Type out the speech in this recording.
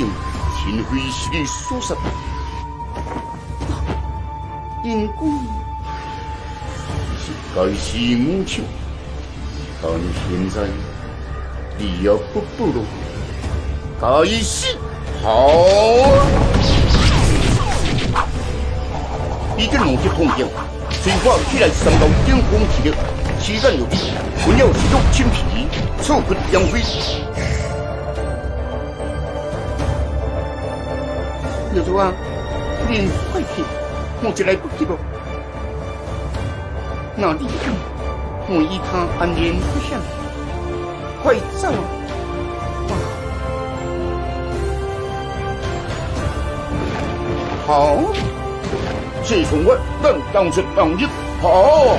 인후 인후의식이 쏟아 인공 시가시 무주 난 현재 리어 뿌뿌로 가이시 하 이들 모두 공격 수화 필할 삼강 띵공 기력 시간 요기 군역 지독 침피 초급 양휘. 刘做啊，你快去，我就来不及了。那里看，我与他暗恋不相，快走啊！好，这种我能当成当日好。